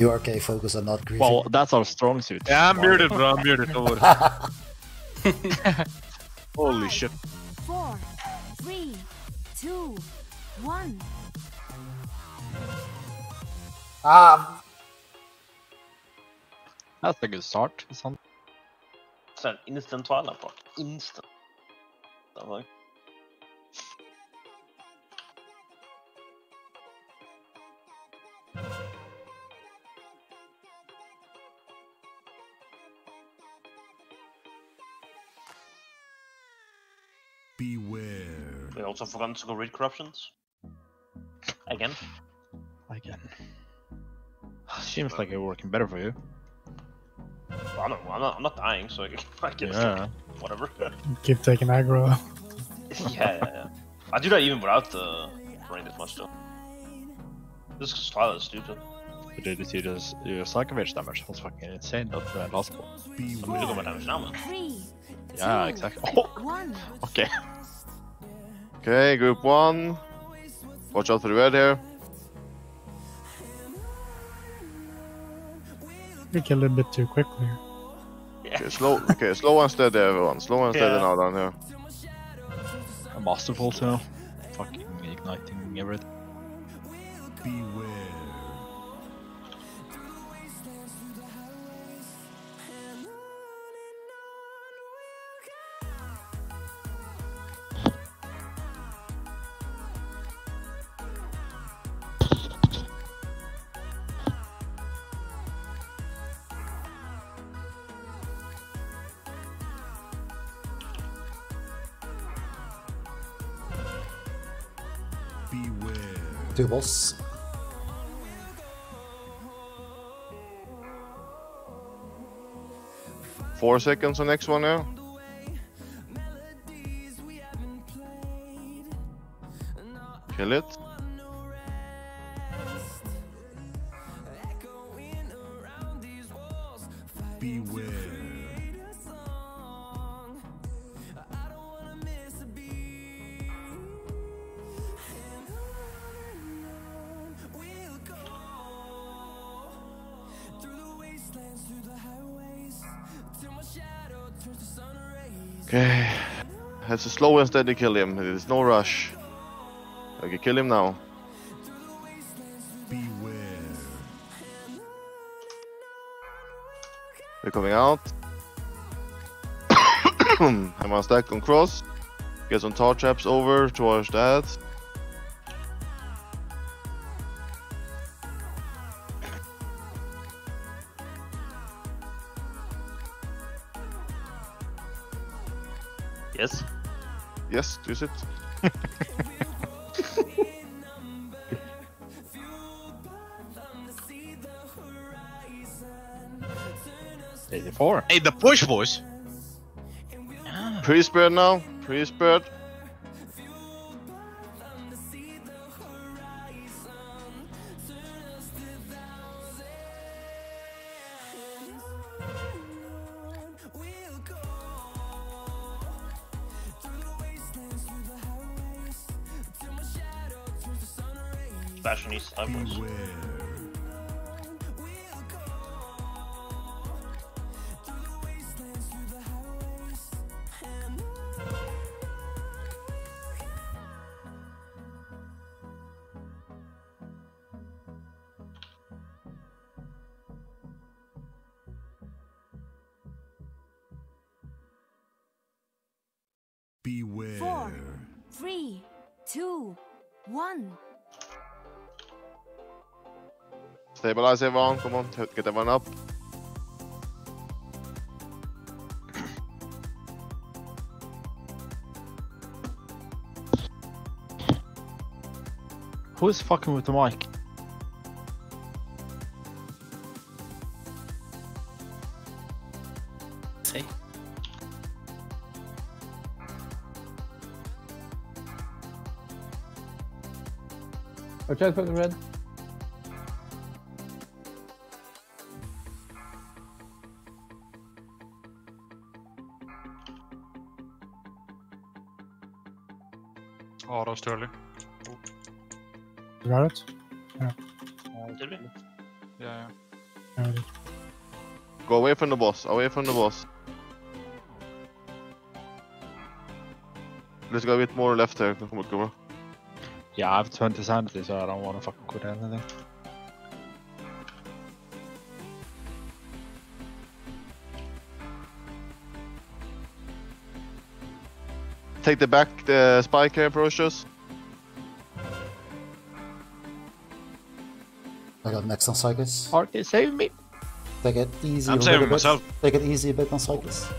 URK focus on not griefing. Well, that's our strong suit. Yeah, I'm muted, bro. I'm muted. Don't worry. Holy shit. Four, three, two, one. ah, That's a good start. Sånt. Såhär instant twilight part. Instant. Also forgot to go read corruptions. Again. Again. Seems like it's working better for you. Well, I don't know, I'm not, I'm not dying, so I guess I Yeah. whatever. Keep taking aggro. yeah, yeah, yeah. I do that even without the running this much though. This is Twilight is stupid. But did you see this? Your Psychovage damage was fucking insane that uh, last one. I'm just going Beware. my damage now, man. Three, Yeah, two, exactly. Oh, one. okay. Okay, group one. Watch out for the red here. We killed it a bit too quickly. Okay, slow. Okay, slow and steady, everyone. Slow and steady Yeah. now down here. A masterful too. Fucking igniting everything. Beware. two boss. Four seconds on next one here. Kill it. Beware. Okay. That's a slow and steady kill him. There's no rush. Okay, kill him now. Beware. They're coming out. I'm gonna stack on cross. Get some tar traps over towards that. Yes. Yes, use it. Eighty-four. Hey, the push, boys. Pre-spirit now. Pre-spirit. Fashionista type boys. Beware. Beware. Four. Three, two, one. Stabilize everyone. Come on, get everyone up. Who is fucking with the mic? See? Watch out for the red. Oh, that was too early. You got it? Did we? Yeah, Alrighty. Go away from the boss. Away from the boss. Let's go a bit more left here. Come on, come on. Yeah, I have 20 sanity, so I don't want to fucking quit anything. Take the back, the spike here, Procious. I got next on Psychus. Party, save me! Take it easy. I'm a saving little bit. myself. Take it easy a bit on Psychus.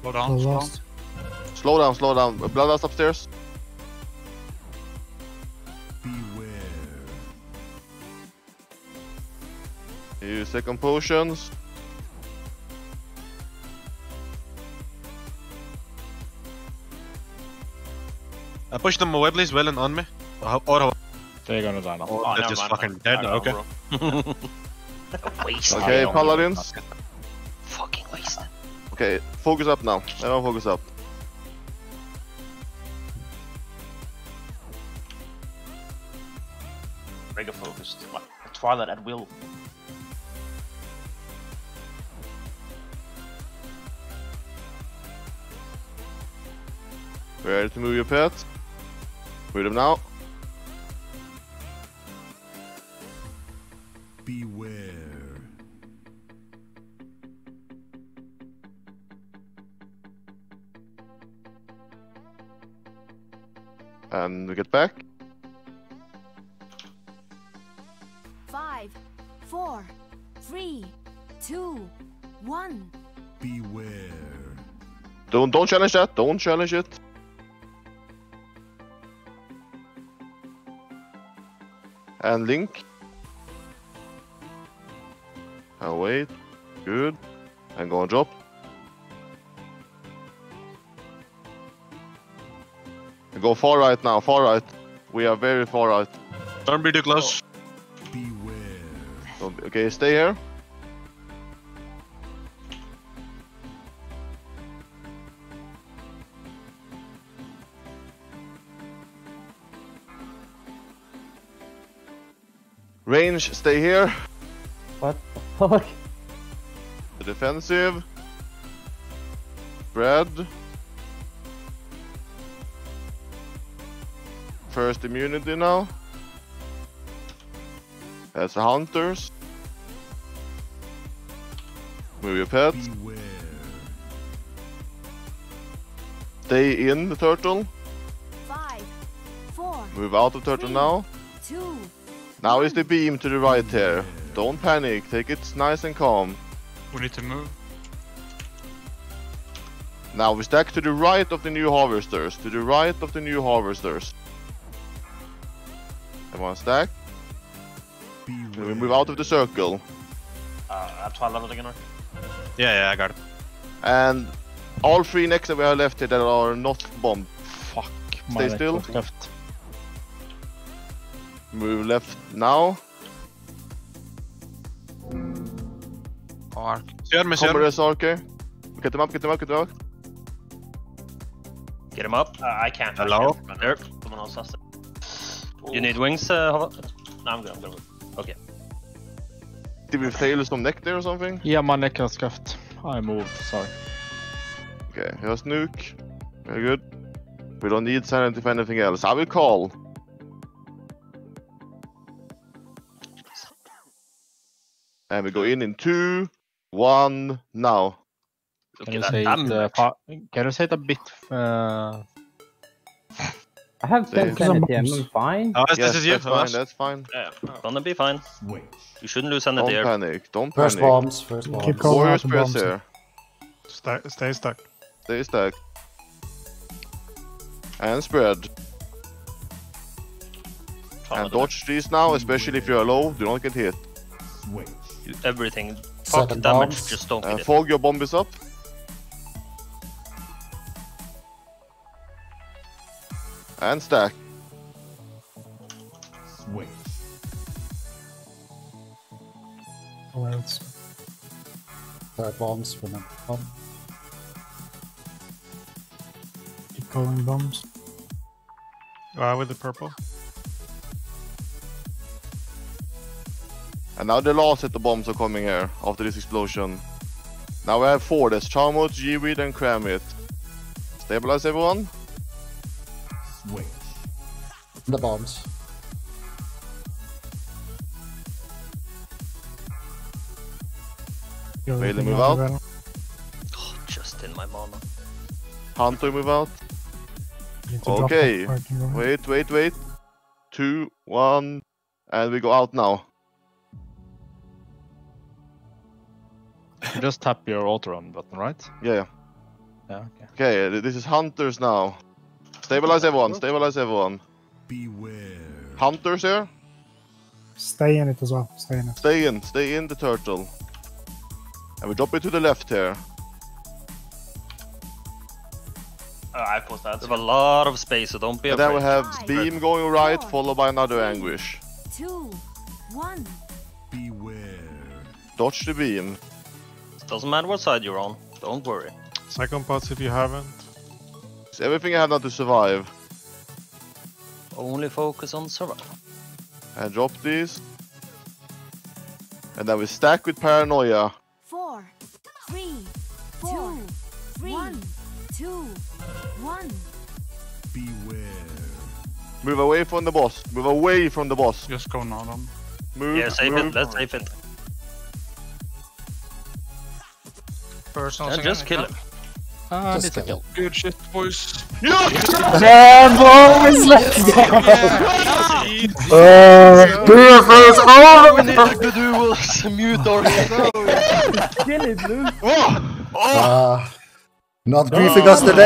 Slow down, slow down. Slow down, slow down. Bloodlust upstairs. Beware. Use second potions. I pushed them away, please. Well and on me. Or, or They're gonna die now. Oh, they're never just mind. fucking I dead. don't Okay. know, bro. Waste. Okay, paladins. Fucking waste. Okay, focus up now. Everyone focus up. Mega focused. What? Twilight at will. Ready to move your pets? Move them now. Beware. And we get back. Five, four, three, two, one. Beware. Don't don't challenge that. Don't challenge it. And Link. And wait. Good. And go and drop. And Go far right now. Far right. We are very far right. Don't be too close. Beware. Don't be- okay, stay here. Range, stay here. What the fuck? The defensive. Spread. First immunity now. That's the hunters. Move your pets. Beware. Stay in the turtle. Five, four, Move out of turtle now. two, Now is the beam to the right here. Don't panic. Take it nice and calm. We need to move. Now we stack to the right of the new harvesters. To the right of the new harvesters. Everyone stack. And we move out of the circle. Uh, at Twilight again, right? Yeah, yeah, I got it. And all three next that we have left here that are not bombed. Fuck. Stay neck still. Left. Move left now. Ark. Ser me, ser Kommer me. det saker? Get him up, get him up, get them up. Get him up. Uh, I can't. I Hello? can't. There. Someone else has to. You need wings, uh, Hava? No, I'm good. I'm good. Okay. Did we fail some neck there or something? Yeah, my neck was scuffed. I moved, sorry. Okay, here's nuke. Very good. We don't need sanity for anything else. I will call. And we go in in two, one, now. Can Okay, you say it, uh, pa- Can you say it a bit? Uh, I have Save. 10 sanity, I'm fine. Oh, yes, this is you. that's fine, that's fine. Yeah, gonna be fine. Wait. You shouldn't lose any Don't there. panic, don't First panic. bombs, first bombs. Keep calling Warrior out the bombs. here. Stay, stay stuck. Stay stuck. And spread. Twilight And dodge these now, especially if you're low, do not get hit. Wait. You- Everything. Fuck Second damage, bombs. just don't And get it. fog your bomb is up. And stack. Wait. Or else. Third bombs, remember. Bomb. Keep calling bombs. Uh, with the purple. And now the last set of bombs are coming here after this explosion. Now we have four. There's Charmot, G-Weed, and Kramit. Stabilize everyone. Wait. The bombs. You're Bailey, looking move out. Oh, just in my mana. Hunter move out. Need to drop Okay. that parking room. Wait, wait, wait. Two, one, and we go out now. You just tap your auto run button, right? Yeah. Yeah. Okay. Okay, this is Hunters now. Stabilize everyone. Stabilize everyone. Beware. Hunters here. Stay in it as well. Stay in it. Stay in. Stay in the turtle. And we drop it to the left here. Uh, I post that. There's a lot of space, so don't be And then we have Five, Beam going right, four, followed by another three, Anguish. Two, one. Beware. Dodge the beam. Doesn't matter what side you're on. Don't worry. Second Psychopaths if you haven't. It's everything I have now to survive. Only focus on survival. And drop these. And then we stack with Paranoia. Four, three, two, one, two, one. Beware. Move away from the boss. Move away from the boss. Just go on them. Move. Yeah, save move. it. Let's save it. Personal Yeah, just kill him. Ah, Just kill. Good shit, boys. Man, boys, let's go! Uh, BFA is over! to do was mute our Kill it, Luke. Uh, not griefing us today.